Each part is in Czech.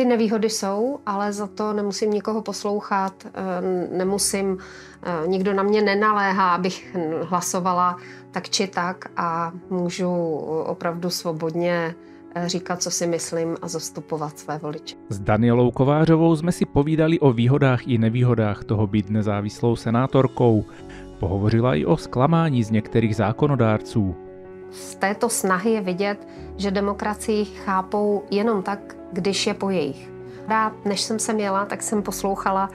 ty nevýhody jsou, ale za to nemusím nikoho poslouchat, eh, nemusím, eh, nikdo na mě nenaléhá, abych hlasovala tak či tak a můžu opravdu svobodně eh, říkat, co si myslím a zastupovat své voliče. S Danielou Kovářovou jsme si povídali o výhodách i nevýhodách toho být nezávislou senátorkou. Pohovořila i o zklamání z některých zákonodárců. Z této snahy je vidět, že demokracii chápou jenom tak, když je po jejich. Rád, než jsem se měla, tak jsem poslouchala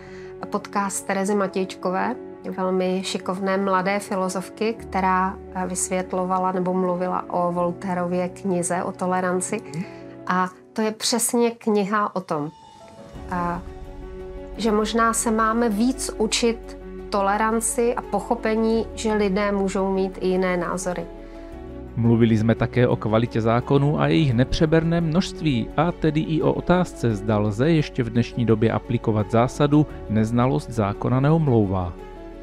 podcast Terezy Matějčkové, velmi šikovné mladé filozofky, která vysvětlovala nebo mluvila o Volterově knize o toleranci. A to je přesně kniha o tom, že možná se máme víc učit toleranci a pochopení, že lidé můžou mít i jiné názory. Mluvili jsme také o kvalitě zákonů a jejich nepřeberném množství, a tedy i o otázce, zda lze ještě v dnešní době aplikovat zásadu neznalost zákona neomlouvá.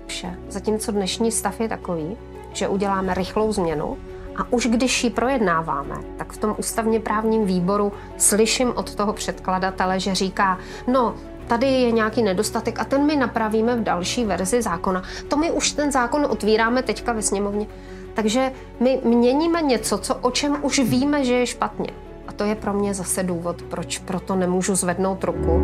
Vše. Zatímco dnešní stav je takový, že uděláme rychlou změnu a už když ji projednáváme, tak v tom ústavně právním výboru slyším od toho předkladatele, že říká, no, tady je nějaký nedostatek a ten my napravíme v další verzi zákona. To my už ten zákon otvíráme teďka ve sněmovně. Takže my měníme něco, co, o čem už víme, že je špatně. A to je pro mě zase důvod, proč proto nemůžu zvednout ruku.